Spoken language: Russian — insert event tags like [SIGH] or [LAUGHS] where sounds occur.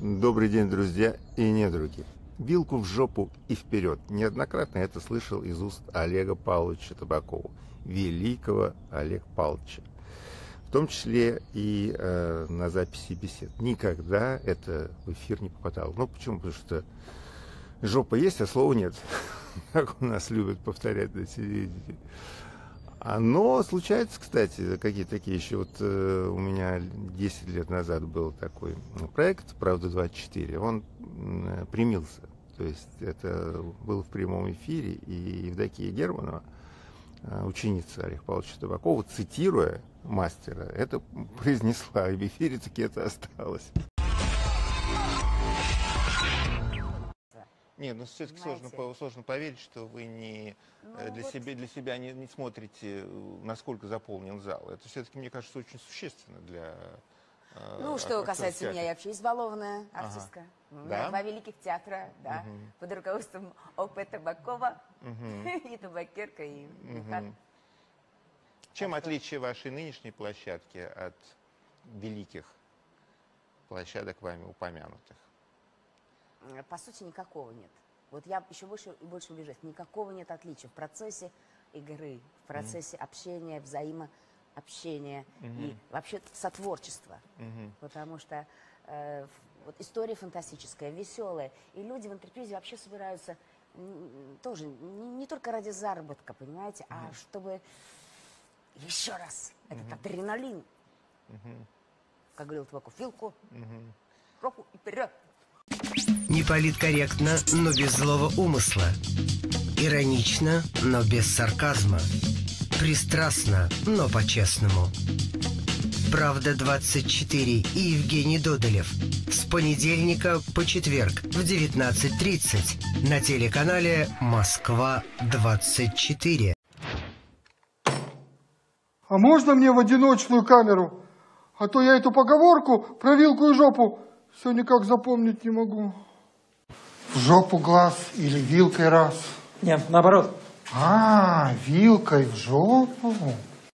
Добрый день, друзья и недруги. Вилку в жопу и вперед. Неоднократно это слышал из уст Олега Павловича Табакова, великого Олега Павловича. В том числе и э, на записи бесед. Никогда это в эфир не попадало. Ну, почему? Потому что жопа есть, а слова нет. [LAUGHS] Как у нас любят повторять на телевидении. Оно случается, кстати, какие-то такие еще. Вот э, у меня 10 лет назад был такой проект «Правда-24». Он э, примился. То есть это было в прямом эфире, и Евдокия Германова, э, ученица Олега Павловича Табакова, цитируя мастера, это [LAUGHS] произнесла, и в эфире таки это осталось. Нет, ну все-таки сложно, сложно поверить, что вы не Ну, э, для, вот- себя, для себя не, не смотрите, э, насколько заполнен зал. Это все-таки, мне кажется, очень существенно для э, Ну, что касается меня, театра. я вообще избалованная артистка. Меня Да? Два великих театра, да, под руководством О.П. Табакова [LAUGHS] и табакерка, и Михат. Чем что- отличие вашей нынешней площадки от великих площадок вами упомянутых? По сути, никакого нет. Вот я еще больше и больше убеждаюсь, никакого нет отличия в процессе игры, в процессе общения, взаимообщения и вообще сотворчества. Потому что э, вот история фантастическая, веселая, и люди в интерпризе вообще собираются тоже не, не только ради заработка, понимаете, а чтобы еще раз. Этот адреналин, как говорил Табаков, вилку, руку и вперед. Не политкорректно, но без злого умысла. Иронично, но без сарказма. Пристрастно, но по-честному. Правда 24 и Евгений Додолев. С понедельника по четверг в 19.30 на телеканале Москва 24. А можно мне в одиночную камеру? А то я эту поговорку про вилку и жопу все никак запомнить не могу. В жопу глаз или вилкой раз? Нет, наоборот. А, вилкой в жопу?